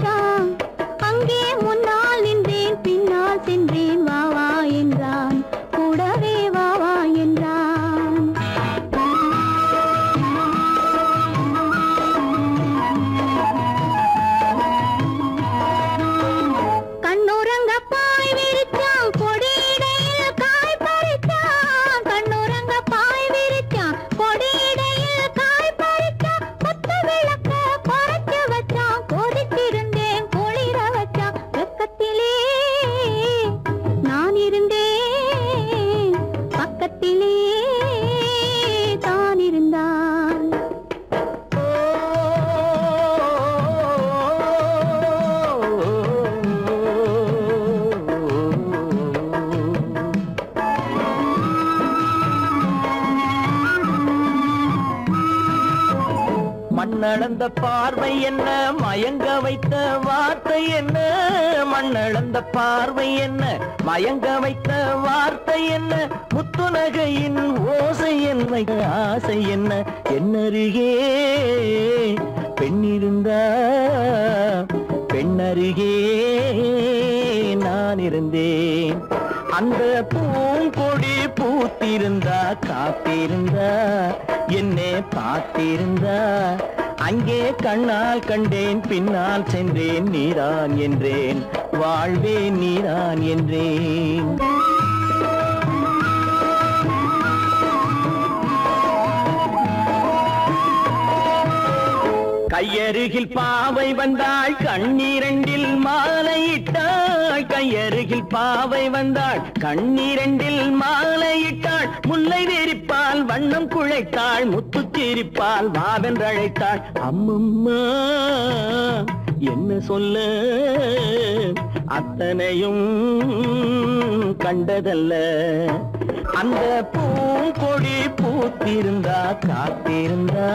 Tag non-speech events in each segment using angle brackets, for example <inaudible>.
கைய கையருகில் பாவை வந்தாள் கண்ணீரண்டில் மாலையிட்டாள். கையருகில் பாவை வந்தாள் கண்ணீரண்டில் மாலையிட்டாள். முல்லை வெறிப்பால் வண்ணம் குழைத்தாள் முத்து சிரிப்பால் வாவென்றழைத்தாள் அம்மம்மா என்ன சொல்ல? அத்தனையும் கண்டதல்ல. அந்த பூங்கொடி பூத்திருந்தா காத்திருந்தா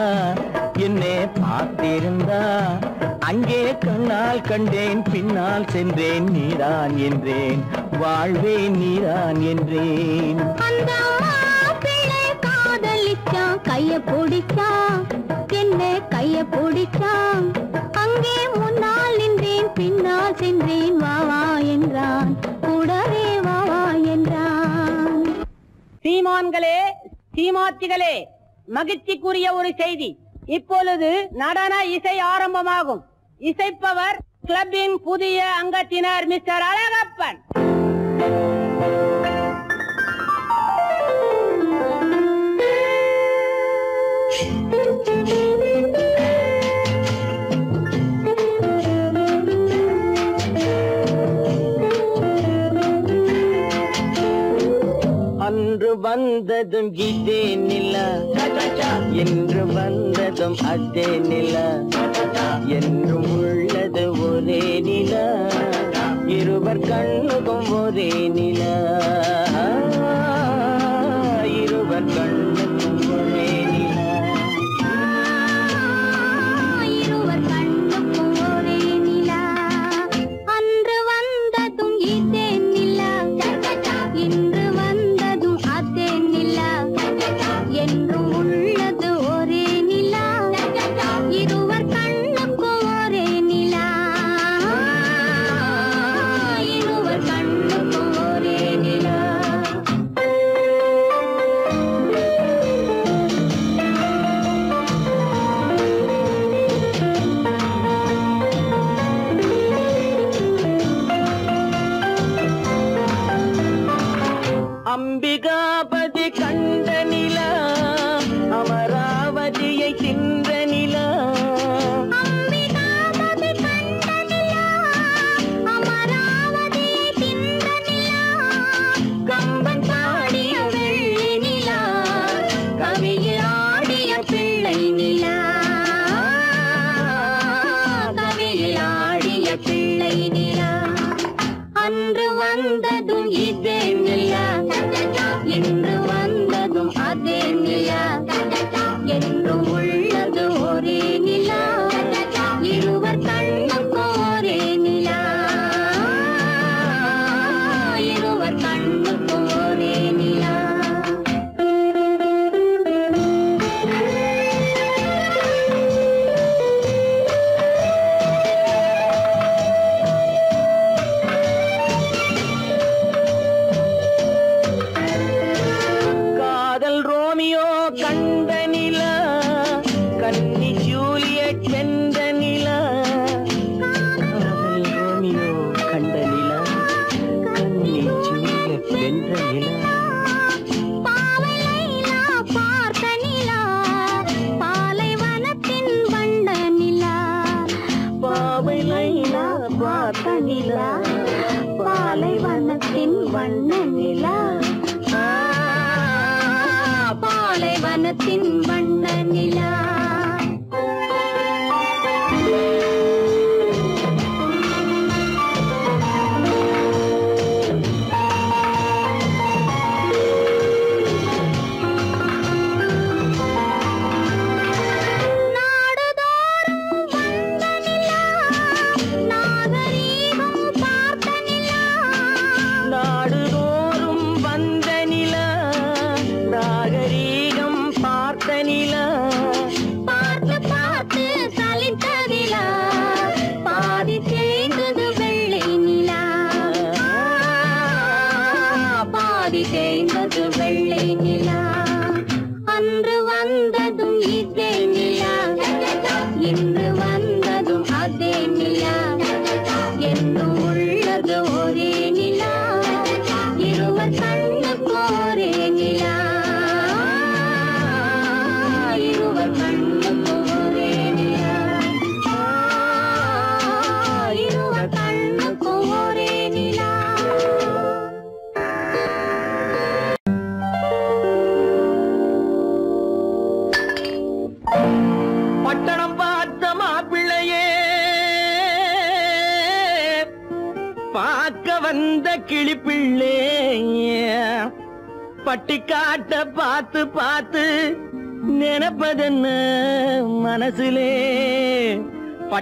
என்னை பார்த்திருந்தா. அங்கே கண்ணால் கண்டேன் பின்னால் சென்றேன் நீரான் என்றேன் வாழ்வே நீரான் என்றேன். அந்த கைய பிடிச்சான் என்ன கைய பிடிச்சான். அங்கே பின்னால் சென்றேன் வாவா என்றான். கூடவே வாவா என்றான். சீமான்களே சீமாத்திகளே மகிழ்ச்சிக்குரிய ஒரு செய்தி. இப்பொழுது நடன இசை ஆரம்பமாகும். இசைப்பவர் கிளப்பின் புதிய அங்கத்தினர் மிஸ்டர் அழகப்பன். என்று வந்ததும் இதே நிலா. என்று வந்ததும் அதே நிலா. என்றும் உள்ளது ஒரே நிலா. இருவர் கண்ணுக்கும் ஒரே நிலா.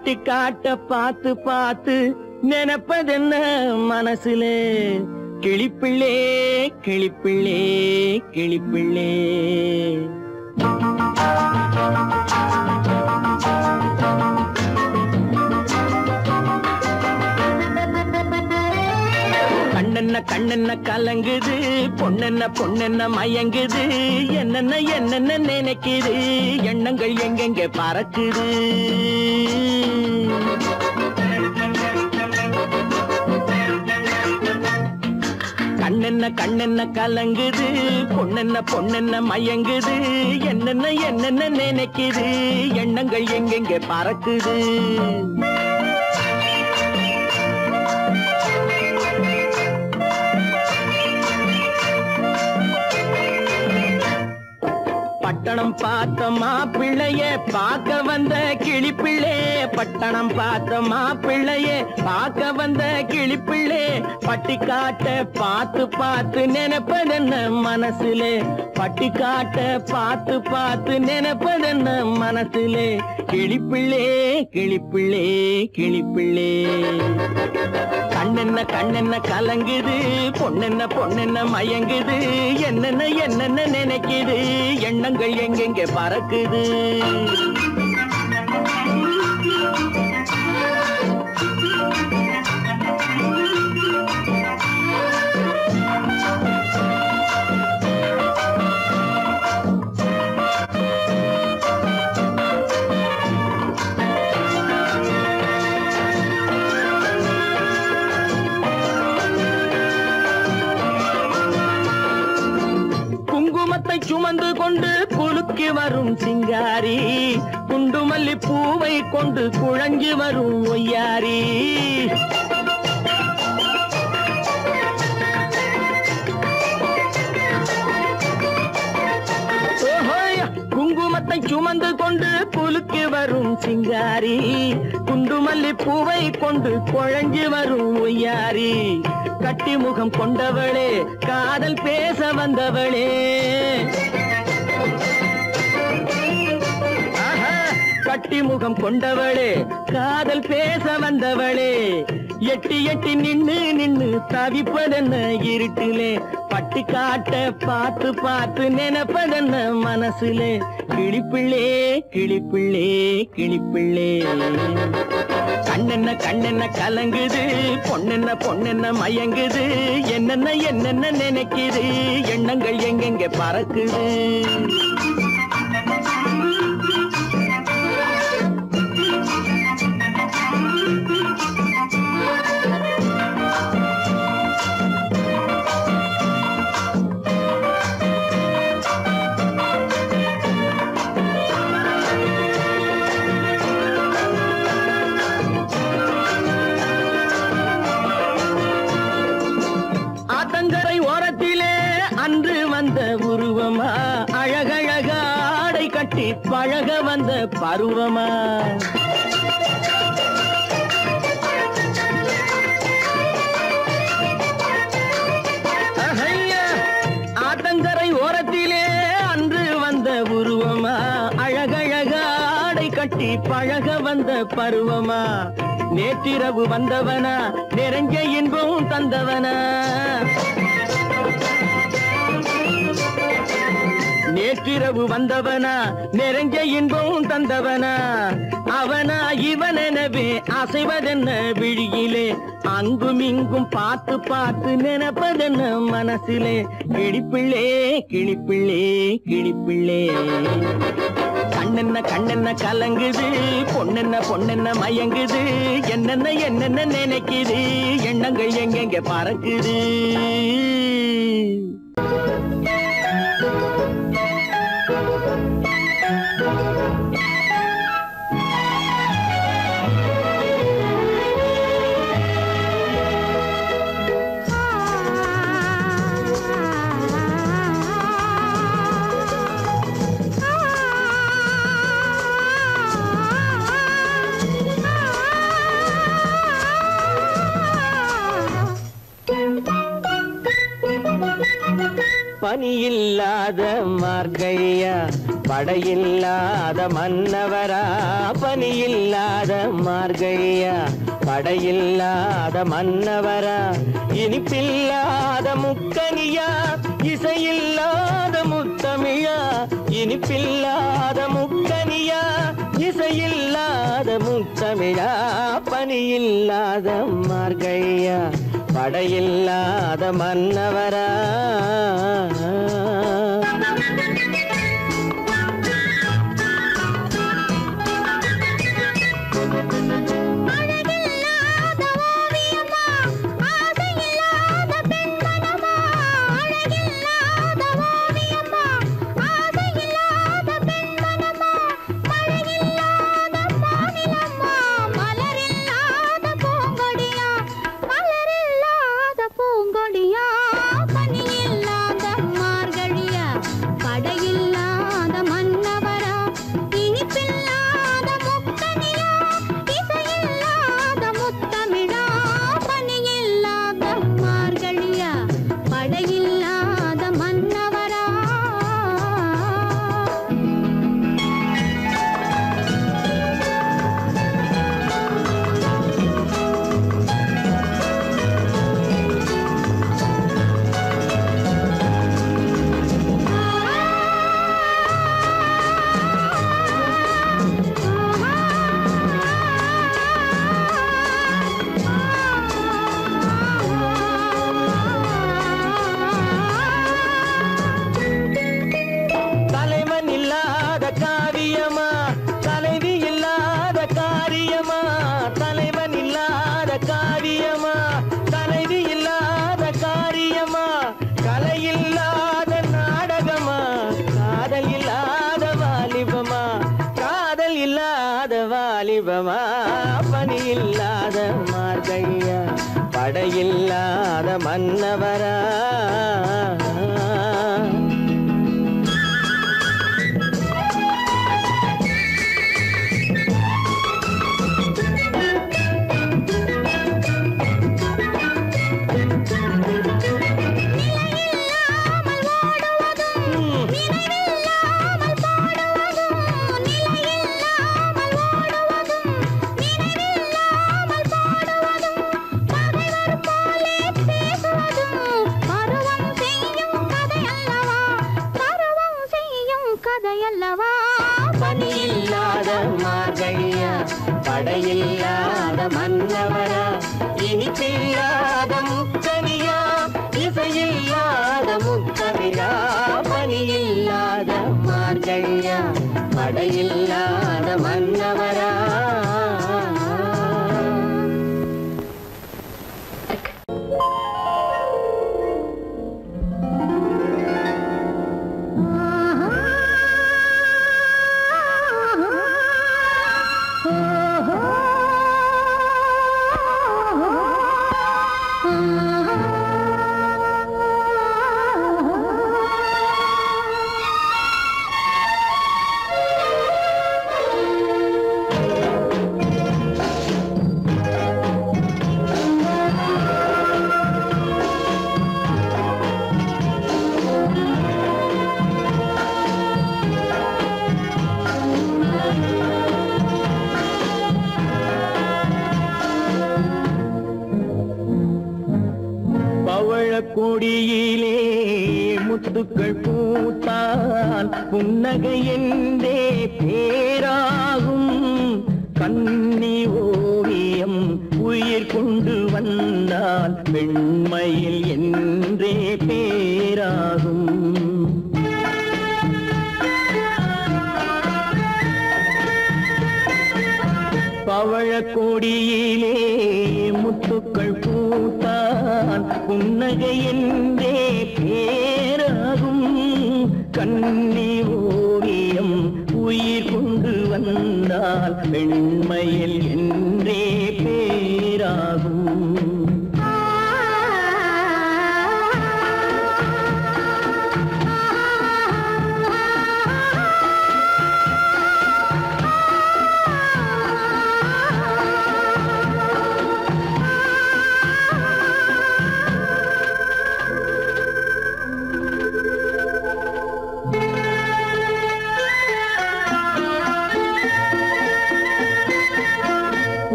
காட்டு காட்ட பார்த்து பார்த்து நினைப்பதென்ன மனசுல கிளிப்பிள்ளே கிளிப்பிள்ளே கிளிப்பிள்ளே Thank you. கண்ணென்ன கண்ணென்ன கலங்குது? பொண்ணென்ன பொண்ணென்ன மயங்குது? என்னென்ன என்னென்ன நினைக்குது? எண்ணங்கள் எங்கெங்க பறக்குது? கண்ணென்ன கண்ணென்ன கலங்குது? பொண்ணென்ன பொண்ணென்ன மயங்குது? என்னென்ன என்னென்ன நினைக்குது? எண்ணங்கள் எங்கெங்க பறக்குது? பார்த்த மாப்பிள்ளைய பார்க்க வந்த கிளிப்பிள்ளே. பட்டணம் பார்த்த மாப்பிள்ளைய பார்க்க வந்த கிளிப்பிள்ளே. பட்டி காட்ட பார்த்து பார்த்து நினைப்பதென்ன மனசுலே? பட்டி காட்ட பார்த்து பார்த்து நினைப்பதென்ன மனசுலே? கிளிப்பிள்ளே கிளிப்பிள்ளே கிளிப்பிள்ளே. கண்ணென்ன கண்ணென்ன கலங்குது பொண்ணென்ன பொண்ணென்ன மயங்குது என்னென்ன என்னென்ன நினைக்குது எண்ணங்கள் எங்கெங்கே பறக்குது? குலுங்கி வரும் சிங்காரி குண்டுமல்லி பூவை கொண்டு குழங்கி வரும் ஒய்யாரி. குங்குமத்தை சுமந்து கொண்டு குலுக்கி வரும் சிங்காரி குண்டுமல்லி பூவை கொண்டு குழஞ்சி வரும் ஒய்யாரி. கட்டி முகம் கொண்டவளே காதல் பேச வந்தவளே. கட்டி முகம் கொண்டவளே காதல் பேச வந்தவளே. எட்டி எட்டி நின்னு நின்னு தவிப்பதென்ன இருட்டிலே. பட்டு காட்ட பார்த்து பார்த்து நினைப்பதென்ன மனசுலே. கிளிப்பிள்ளே கிளிப்பிள்ளே கிளிப்பிள்ளே. கண்ணென்ன கண்ணென்ன கலங்குது பொண்ணென்ன பொண்ணென்ன மயங்குது. என்னென்ன என்னென்ன நினைக்குது எண்ணங்கள் எங்கெங்க பறக்குது. மாமா அஹையா, ஆத்தங்கரை ஓரத்திலே அன்று வந்த உருவமா? அழகழகாடை கட்டி பழக வந்த பருவமா? நேற்றிரவு வந்தவனா நிறைஞ்ச இன்பம் தந்தவனா? நேற்றிரவு வந்தவனா நிறைஞ்ச இன்பம் தந்தவனா. அவனா இவனெனவே அசைவதென்ன விழியிலே. அங்கும் இங்கும் பார்த்து பார்த்து நினைப்பதென்ன மனசிலே. கிளிப்பிள்ளே கிளிப்பிள்ளே கிளிப்பிள்ளே. கண்ணென்ன கண்ணென்ன கலங்குது பொண்ணென்ன பொண்ணென்ன மயங்குது. என்னென்ன என்னென்ன நினைக்குது எண்ணங்கள் எங்கெங்க பறக்குது. பனியில்லாத மார்கையா படையில்லாத மன்னவரா பனியில்லாத மார்கையா படையில்லாத மன்னவரா இனிப்பில்லாத முக்கனியா இசையில்லாத முத்தமியா இனிப்பில்லாத முக்கனியா இசையில்லாத முத்தமிழா பனியில்லாத மார்கையா படையில்லாத மன்னவரா.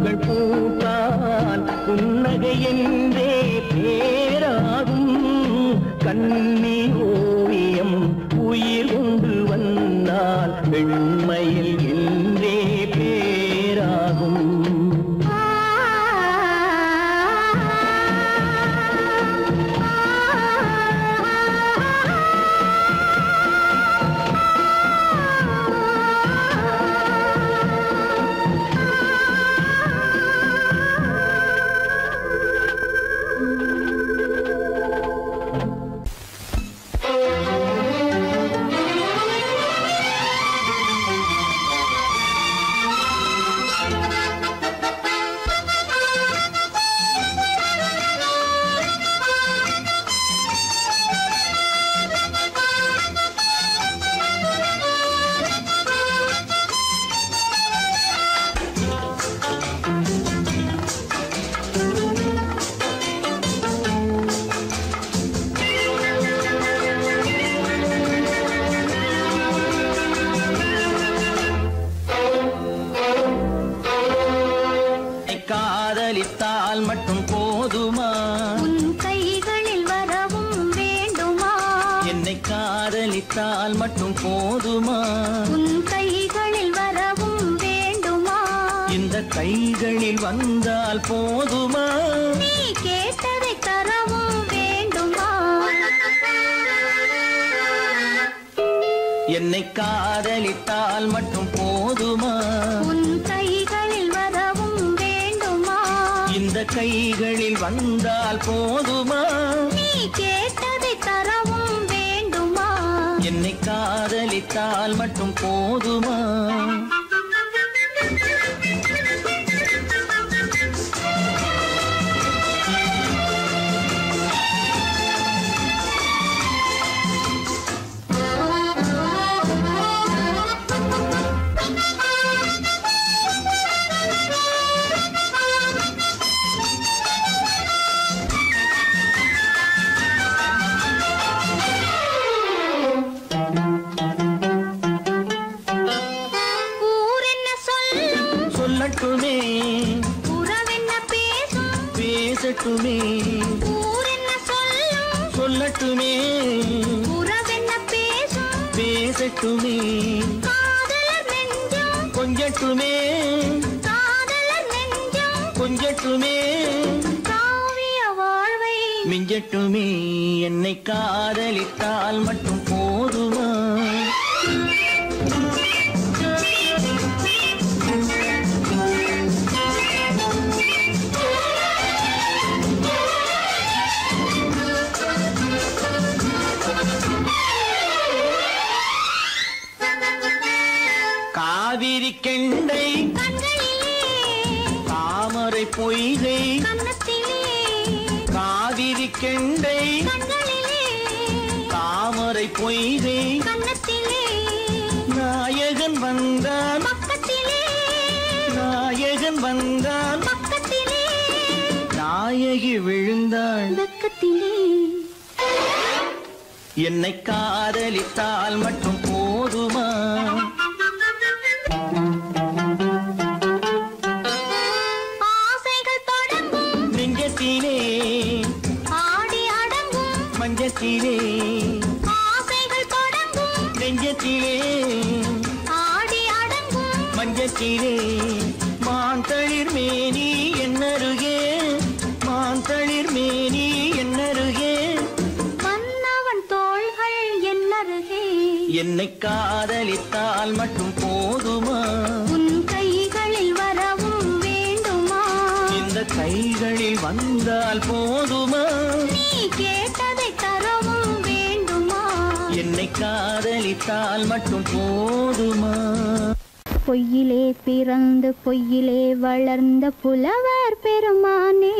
they மஞ்சத்திலே ஆடி அடங்கும். மஞ்சத்திலே மாந்தளிர் மேனி என்னருகே. மாந்தளிர் மேனி என்னருகே. மன்னவன் தோள்கள் என்னருகே. என்னை காதலித்தால் மட்டும் போதுமா? உன் கைகளில் வரவும் வேண்டுமா? இந்த கைகளில் வந்தால் போதுமா? காதலித்தால் மட்டும் போதுமா? பொய்யிலே பிறந்து பொய்யிலே வளர்ந்த புலவர் பெருமானே.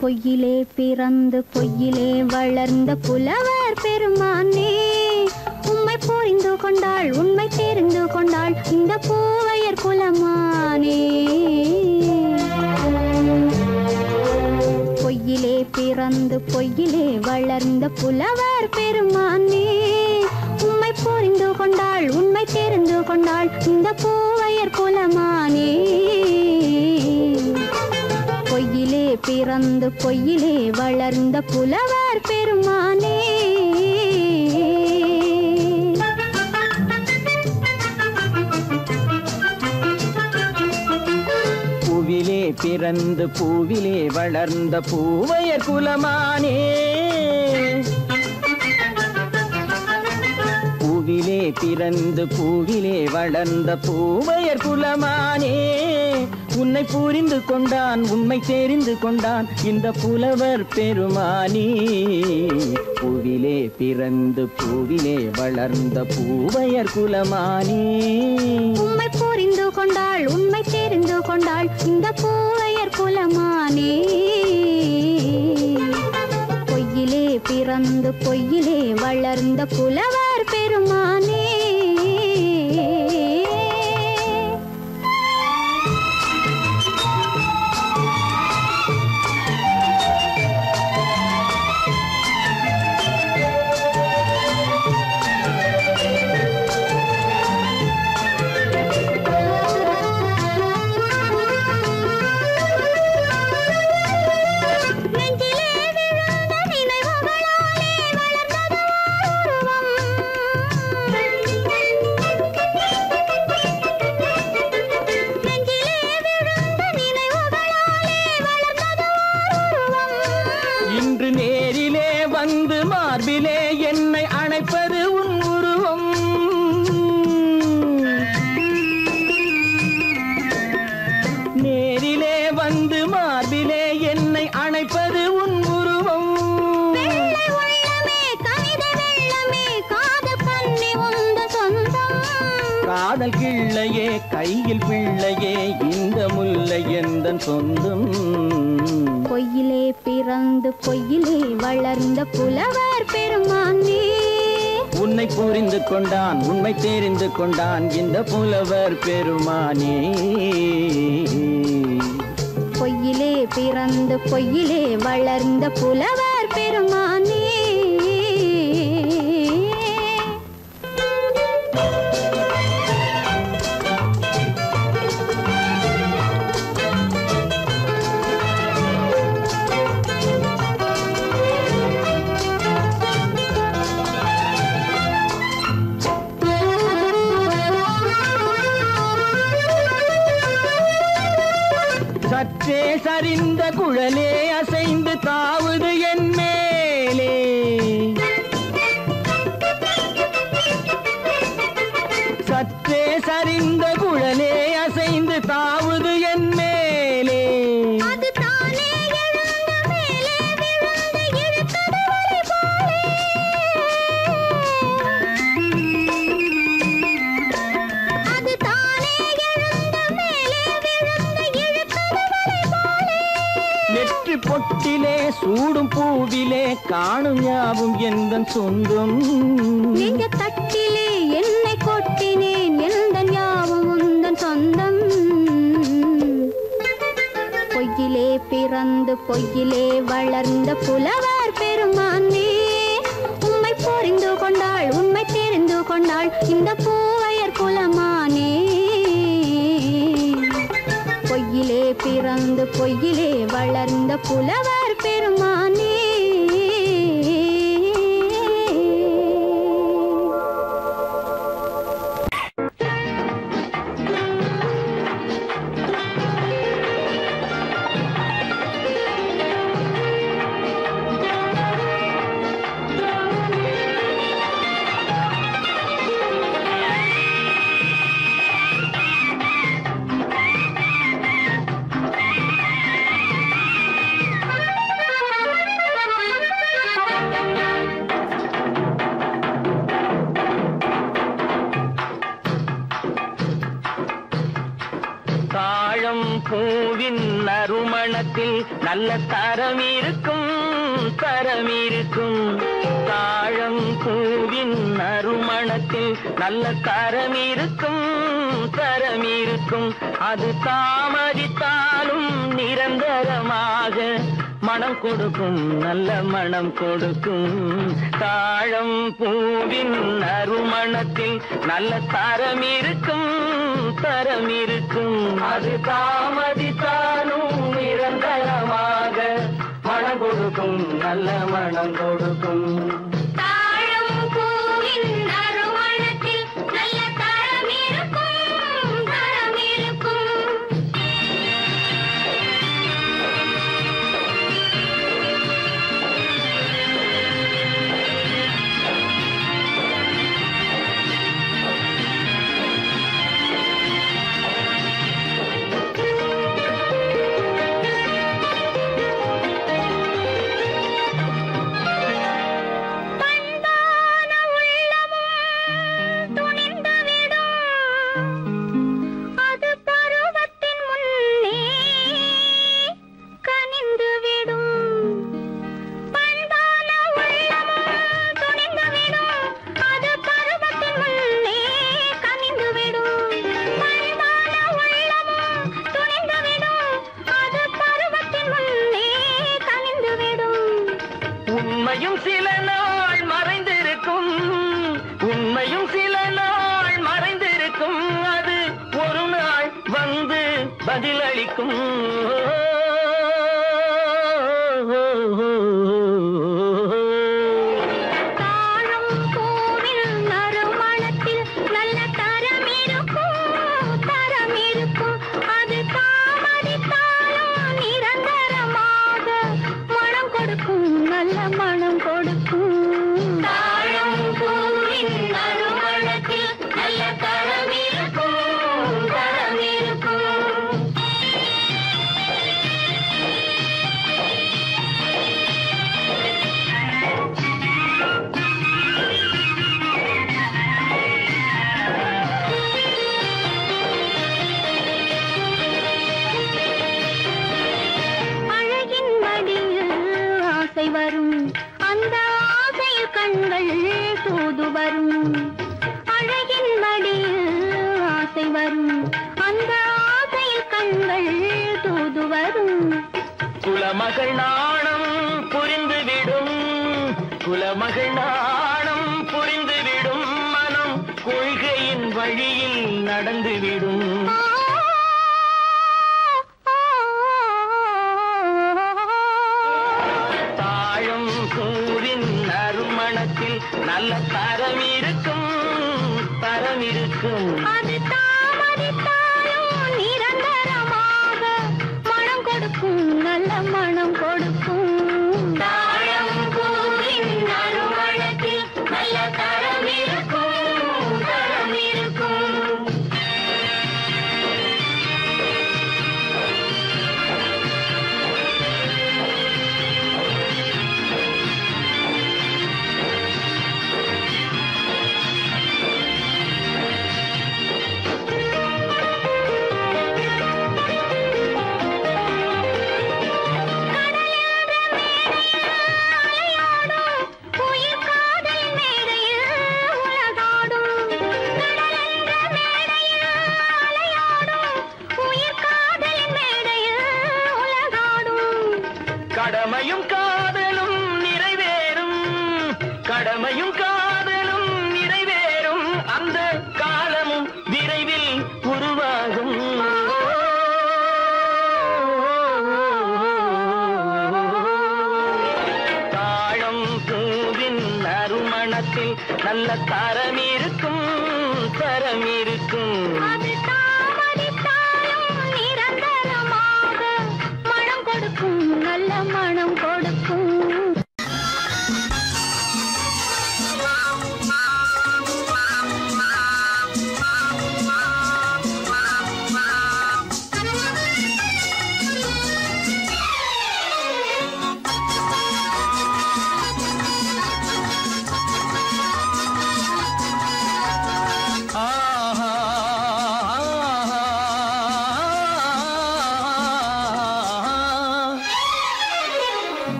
பொய்யிலே பிறந்து பொய்யிலே வளர்ந்த புலவர் பெருமானே. கொண்டாள் உண்மை தெரிந்து கொண்டாள் இந்த பூவையர் குலமானே. பொய்யிலே பிறந்து பொய்யிலே வளர்ந்த புலவர் பெருமானே. உண்மை புரிந்து கொண்டாள் உண்மை தெரிந்து கொண்டாள் இந்த பூவையர் குலமானே. பொய்யிலே பிறந்து பொய்யிலே வளர்ந்த புலவர் பெருமானே. பிறந்து பூவிலே வளர்ந்த பூவையர் குலமானே. பூவிலே பிறந்து பூவிலே வளர்ந்த பூவையர் குலமானே. உன்னை புரிந்து கொண்டான் உண்மை தெரிந்து கொண்டான் இந்த புலவர் பெருமானி. பூவிலே பிறந்து பூவிலே வளர்ந்த பூவையர் குலமானே. அறிந்து கொண்டாள் உண்மை தெரிந்து கொண்டாள் இந்த பூவையர் குலமானே. பொய்யிலே பிறந்து பொய்யிலே வளர்ந்த புலவர் பெருமானே. புலவர் பெருமானே. உன்னை புரிந்து கொண்டான் உண்மை தெரிந்து கொண்டான் இந்த புலவர் பெருமானே. பொய்யிலே பிறந்து பொய்யிலே வளர்ந்த புலவர் பூவின் நறுமணத்தில் நல்ல தரம் இருக்கும் தரம் இருக்கும். தாழம் பூவின் நறுமணத்தில் நல்ல தரம் இருக்கும் தரம் இருக்கும். அது தாமதித்தாலும் நிரந்தரமாக மனம் கொடுக்கும் நல்ல மனம் கொடுக்கும். தாழம் பூவின் நறுமணத்தில் நல்ல தரம் இருக்கும் தரம் இருக்கும். அது தாமதித்தாலும் நிரந்தரமாக மனம் கொடுக்கும் நல்ல மனம் கொடுக்கும்.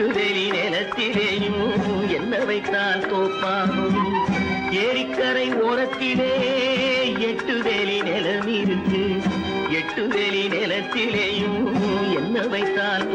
புல்வெளி நிலத்திலேயும் என்ன வைத்தால் தோப்பாகும்? ஏரிக்கரை ஓரத்திலே எட்டு வேலி நிலம் இருக்கு. எட்டு வேலி நிலத்திலேயும் என்ன வைத்தால்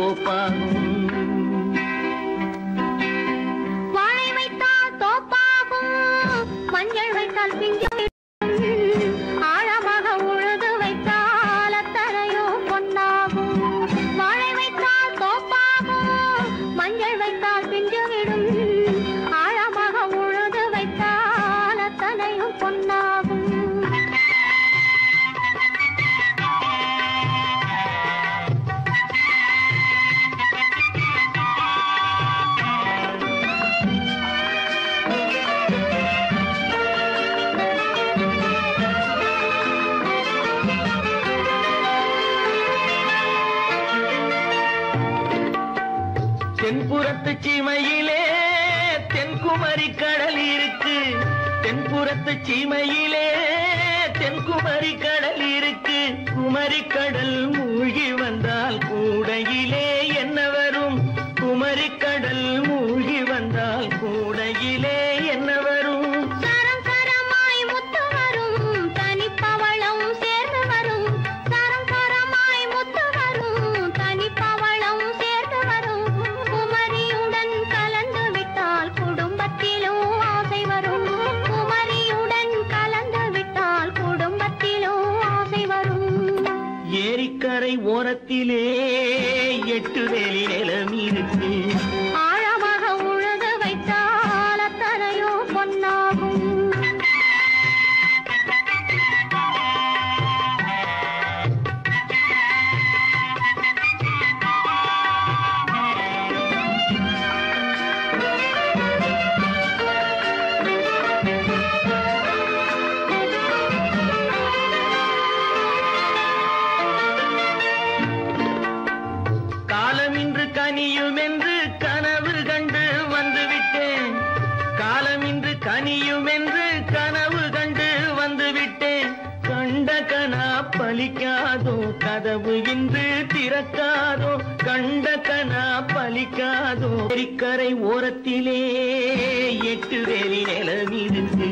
ஓரத்திலே எட்டு வேலி நிலம் இருக்கு கரை ஓரத்திலே எட்டு வேலி நிலமிருந்து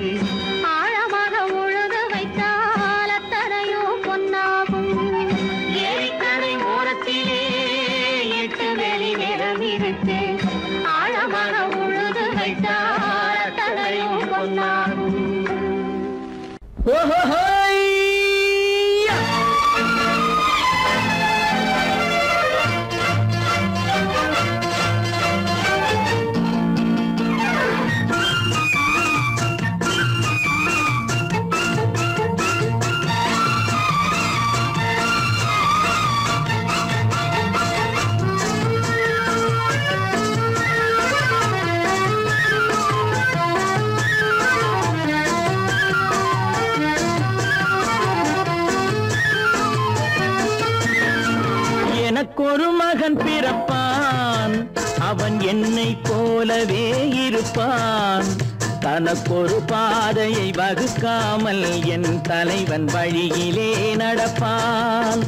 தனக்கொரு பாதையை வகுக்காமல் என் தலைவன் வழியிலே நடப்பான்.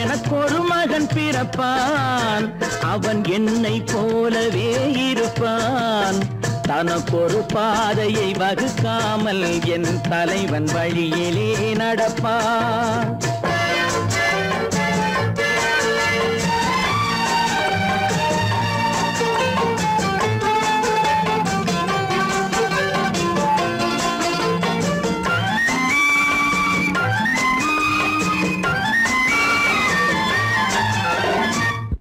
எனக்கொரு மகன் பிறப்பான். அவன் என்னை போலவே இருப்பான். தனக்கொரு பாதையை வகுக்காமல் என் தலைவன் வழியிலே நடப்பான்.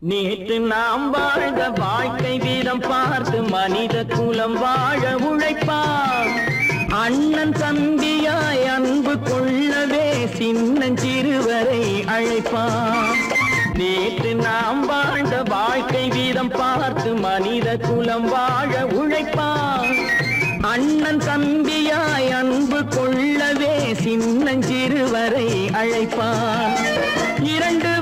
நேற்று நாம் வாழ்ந்த வாழ்க்கை வீதம் பார்த்து மனித குலம் வாழ உழைப்பார். அண்ணன் தம்பியாய் அன்பு கொள்ளவே சின்னஞ்சிறுவரை அழைப்பார். நேற்று நாம் வாழ்ந்த வாழ்க்கை வீதம் பார்த்து மனித குலம் வாழ உழைப்பார். அண்ணன் தம்பியாய் அன்பு கொள்ளவே சின்னஞ்சிறுவரை அழைப்பான் இரண்டு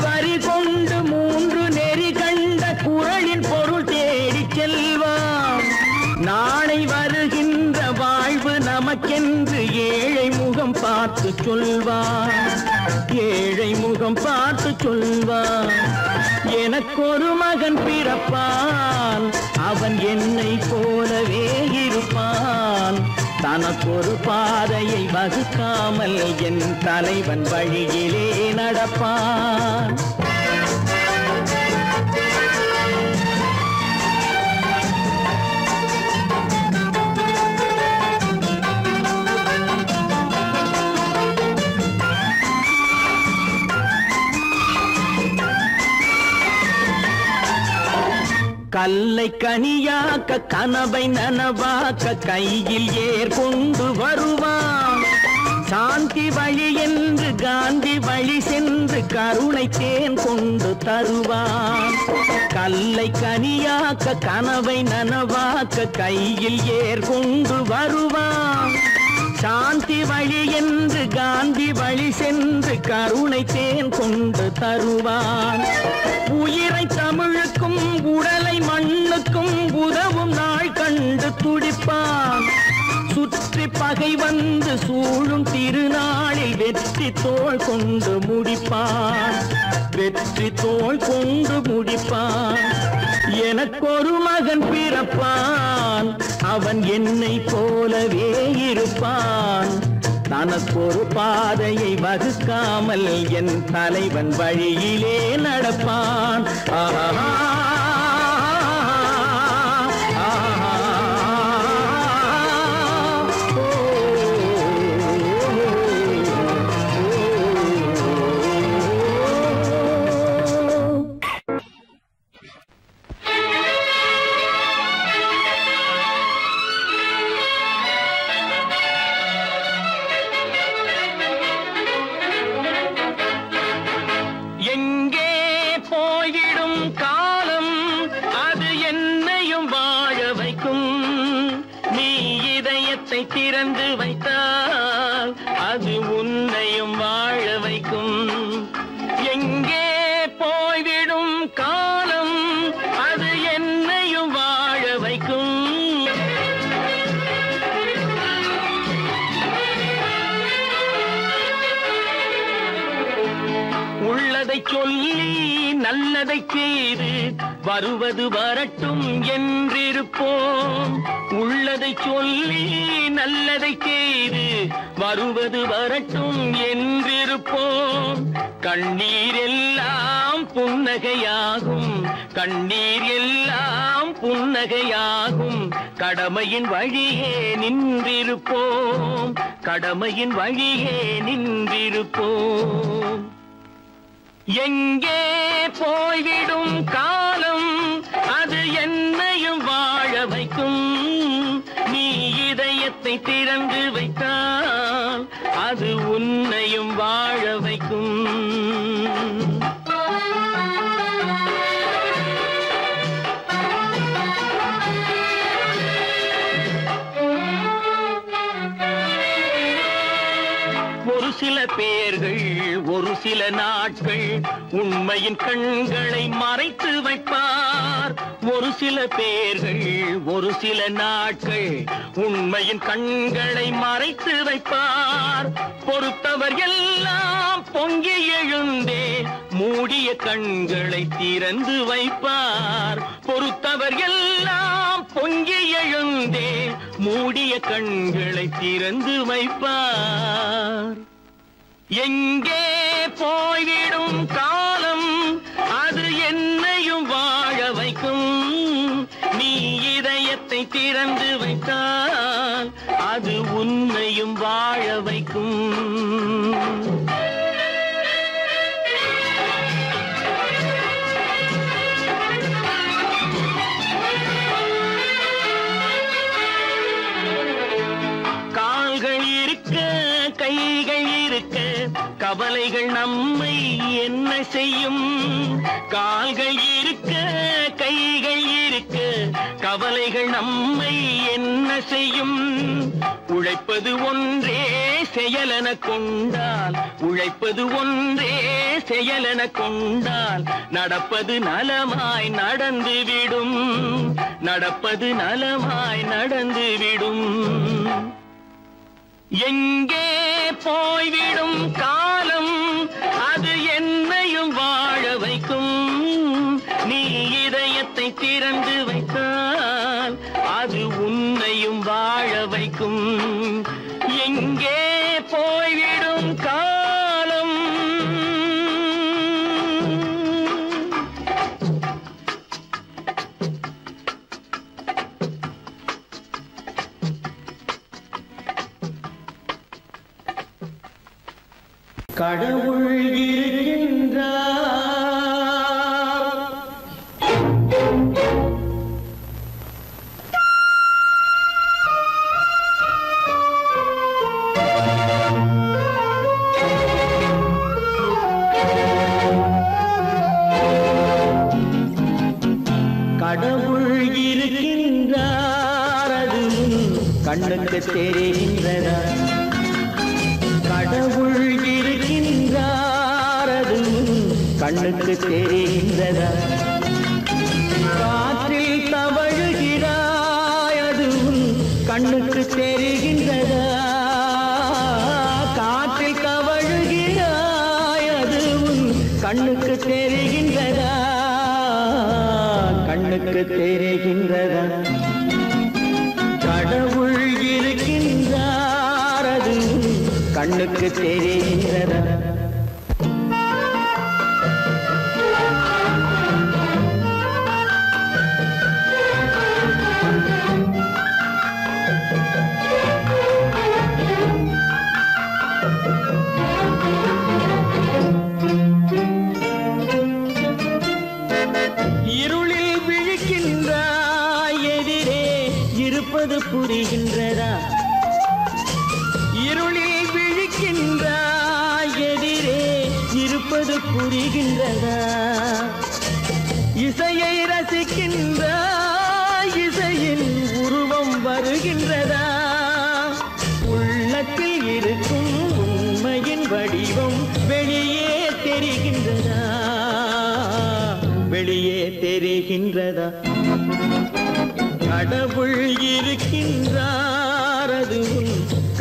பார்த்து சொல்வான் ஏழை முகம் பார்த்து சொல்வான் எனக்கொரு மகன் பிறப்பான். அவன் என்னை போலவே இருப்பான். தனக்கொரு பாதையை வகுக்காமல் என் தலைவன் வழியிலே நடப்பான். கல்லை கனியாக்க கனவை நனவாக்க கையில் ஏர் கொண்டு வருவான். சாந்தி வழி என்று காந்தி வழி சென்று கருணை தேன் கொண்டு தருவான். கல்லை கனியாக்க கனவை நனவாக்க கையில் ஏர் கொண்டு வருவான். சாந்தி வழி என்று காந்தி வழி சென்று கருணை தேன் கொண்டு தருவான். உயிரை தமிழுக்கும் உடலை மண்ணுக்கும் உதவும் நாள் கண்டு துடிப்பான். சுற்றி பகை வந்து சூழும் திருநாளில் வெற்றி தோல் கொண்டு முடிப்பான். வெற்றி தோல் கொண்டு முடிப்பான். எனக்கொரு மகன் பிறப்பான். அவன் என்னை போலவே இருப்பான். தனக்கொரு பாதையை வகுக்காமல் என் தலைவன் வழியிலே நடப்பான். ஆஹா. நல்லதை செய்து வருவது வரட்டும் என்றிருப்போம். உள்ளதை சொல்லி நல்லதை செய்து வருவது வரட்டும் என்றிருப்போம். கண்ணீர் எல்லாம் புன்னகையாகும். கண்ணீர் எல்லாம் புன்னகையாகும். கடமையின் வழியே நின்றிருப்போம். கடமையின் வழியே நின்றிருப்போம். எங்கே போய்விடும் காலம் அது என்னையும் வாழ வைக்கும். நீ இதயத்தை திறந்து வைத்தால் உண்மையின் கண்களை மறைத்து வைப்பார். ஒரு சில பேர்கள் ஒரு சில நாட்கள் உண்மையின் கண்களை மறைத்து வைப்பார். பொறுத்தவர் எல்லாம் பொங்கி எழுந்தே மூடிய கண்களை திறந்து வைப்பார். பொறுத்தவர் எல்லாம் பொங்கி எழுந்தே மூடிய கண்களை திறந்து வைப்பார். எங்கே போய்விடும் காலம் என்னையும் வாழ வைக்கும். நீ இதயத்தை திறந்து வைத்தால் அது உன்னையும் வாழ வைக்கும். கவலைகள் நம்மை என்ன செய்யும்? கால்கள் இருக்க கைகள் இருக்க கவலைகள் நம்மை என்ன செய்யும்? உழைப்பது ஒன்றே செயலென கொண்டால் உழைப்பது ஒன்றே செயலென கொண்டால் நடப்பது நலமாய் நடந்துவிடும் நடப்பது நலமாய் நடந்துவிடும் எங்கே போய்விடும் காலம் அது என்னையும் வாழ வைக்கும். நீ இதயத்தை திறந்து வைத்தால் அது உன்னையும் வாழ வைக்கும். கடவுள் இருக்கின்றார் கடவுள் இருக்கின்றார் அது கண்ணுக்கு தெரியும். தெரிந்ததா காற்றில் தவழுகிறாய் அதுவும் கண்ணுக்கு தெரிகின்றதா? காற்றில் தவழுகிறாய் அதுவும் கண்ணுக்கு தெரிகின்றதா? கண்ணுக்கு தெரிகின்றதா? கடவுள் இருக்கின்றார் அதுவும் கண்ணுக்கு தெரிகின்றதா?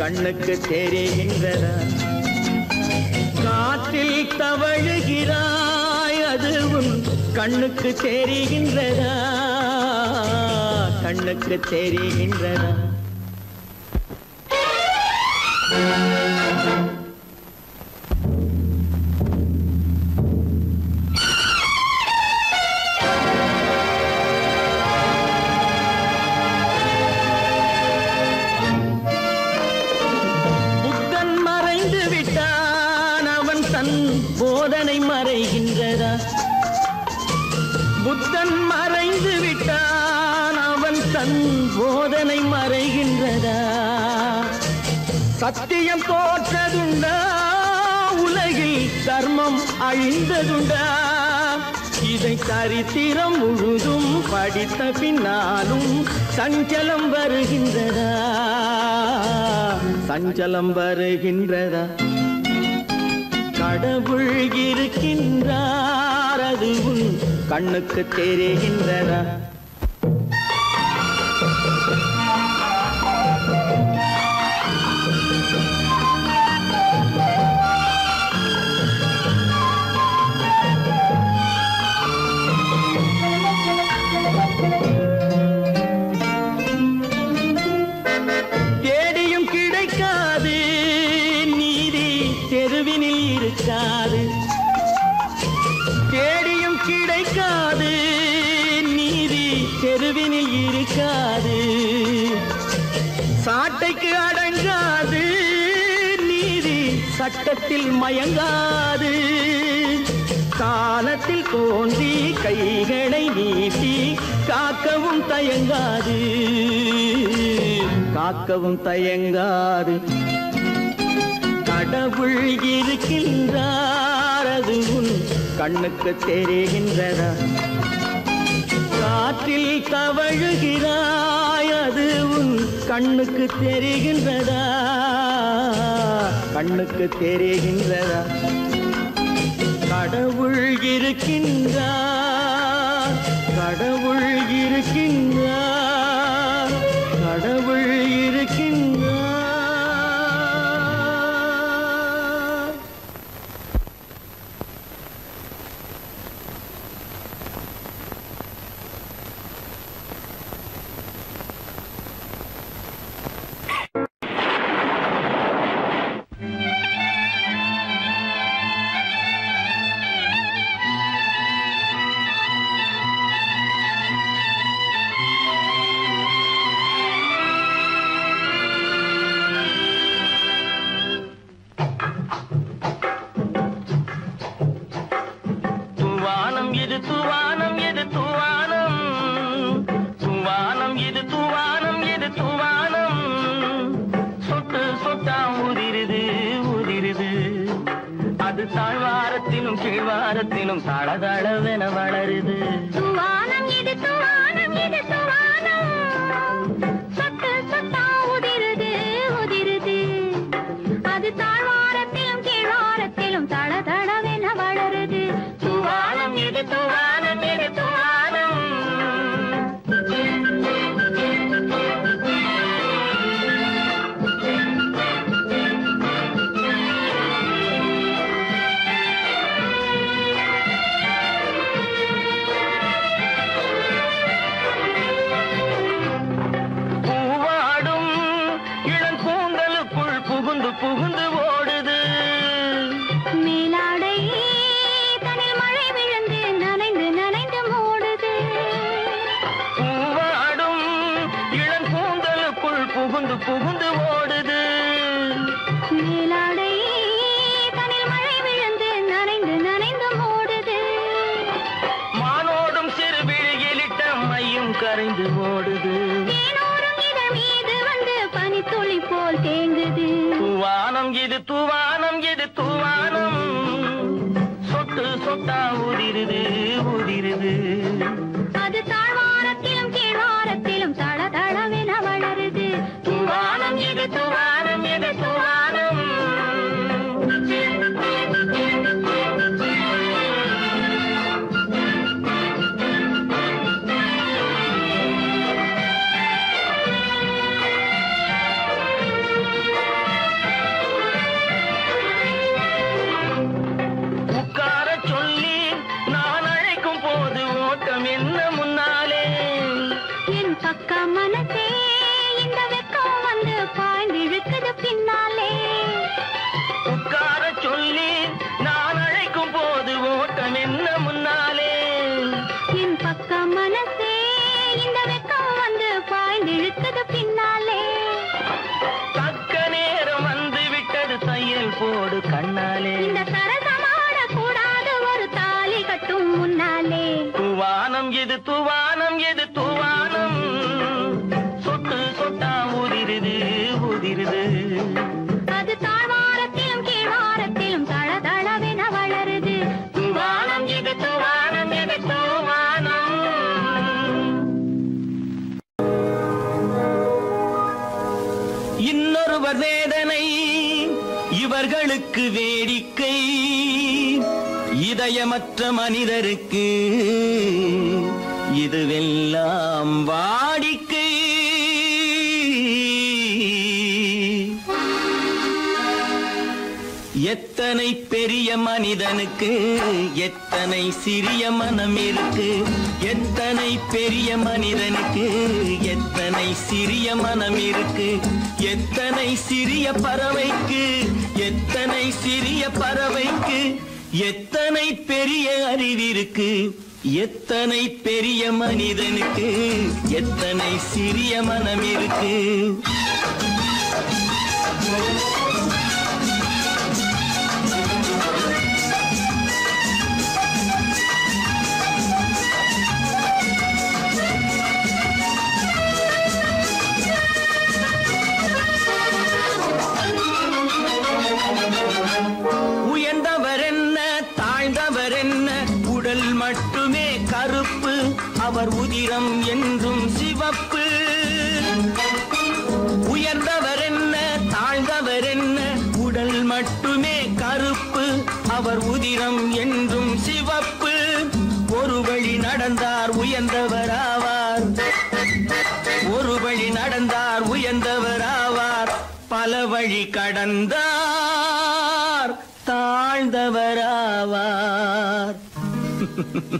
கண்ணுக்கு தெரிகின்றதா? காற்றில் தவழுகிறாய் அதுவும் கண்ணுக்கு தெரிகின்றதா? கண்ணுக்கு தெரிகின்றதா? இருந்ததுண்டா இதை சரித்திரம் முழுதும் படித்த பின்னாலும் சஞ்சலம் வருகின்றதா? சஞ்சலம் வருகின்றதா? கடவுள் இருக்கின்றார் அதுவும் கண்ணுக்கு தெரிகின்றதா? கஷ்டத்தில் மயங்காது. காலத்தில் தோன்றி கைகளை நீட்டி காக்கவும் தயங்காது. காக்கவும் தயங்காது. கடவுள் இருக்கின்றார் அது உன் கண்ணுக்கு தெரிகின்றதா? காற்றில் தவழுகிறாய் உன் கண்ணுக்கு தெரிகின்றதா? கண்ணுக்கு தெரிகின்றதா? கடவுள் இருக்கின்றார் கடவுள் இருக்கின்றார் கடவுள்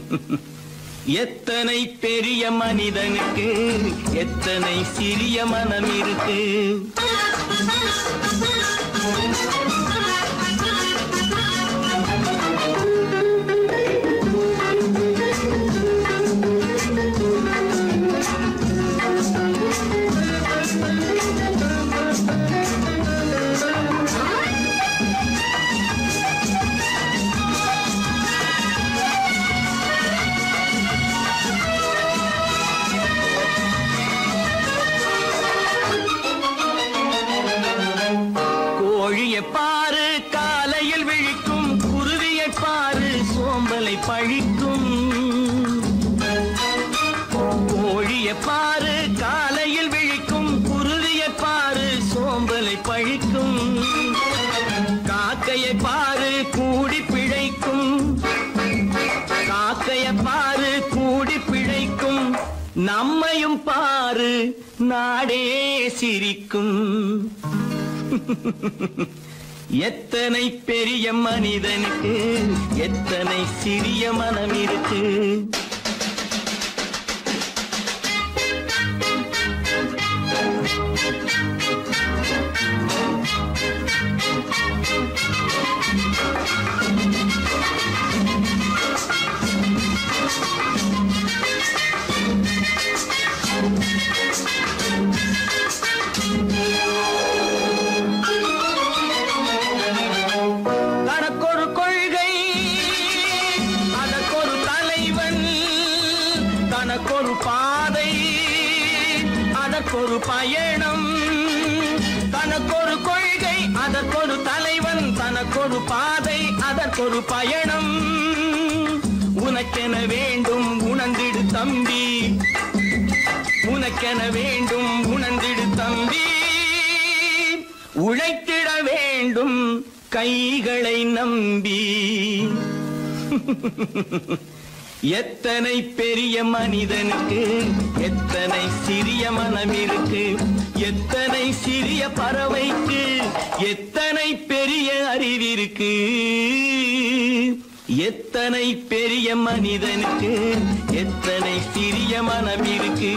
<laughs> எத்தனை பெரிய மனிதனுக்கு எத்தனை சிறிய மனம் இருக்கு நாடே சிரிக்கும். எத்தனை பெரிய மனிதனுக்கு எத்தனை சிறிய மனம் இருக்கு. உழைக்கன வேண்டும் உணர்ந்திடு தம்பி. உழைத்திட வேண்டும் கைகளை நம்பி. எத்தனை பெரிய மனிதனுக்கு எத்தனை சிறிய மனம் இருக்கு எத்தனை சிறிய பறவைக்கு எத்தனை பெரிய அறிவிருக்கு எத்தனை பெரிய மனிதனுக்கு எத்தனை சிறிய மனம் இருக்கு